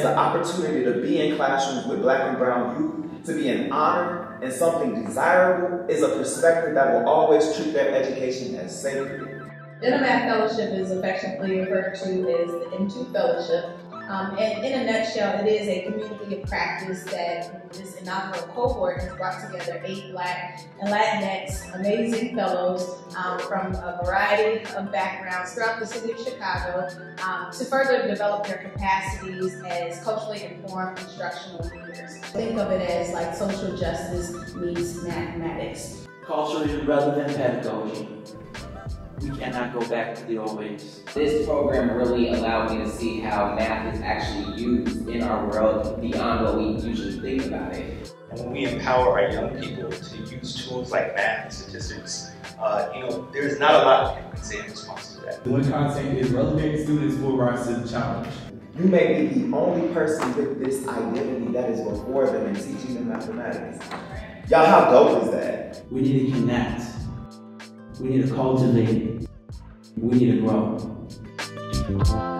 The opportunity to be in classrooms with black and brown youth, to be an honor and something desirable, is a perspective that will always treat their education as sacred. Men of Math Fellowship is affectionately referred to as the M2 Fellowship. Um, and in a nutshell, it is a community of practice that this inaugural cohort has brought together eight Black and Latinx amazing fellows um, from a variety of backgrounds throughout the city of Chicago um, to further develop their capacities as culturally informed instructional leaders. Think of it as like social justice meets mathematics. Culturally relevant pedagogy we cannot go back to the old ways. This program really allowed me to see how math is actually used in our world beyond what we usually think about it. And when we empower our young people to use tools like math and statistics, uh, you know, there's not a lot of people can say in response to that. When content is relevant, students will rise to the challenge. You may be the only person with this identity that is before them and teaching them mathematics. Y'all, how dope is that? We need to connect. We need to cultivate. We need to grow.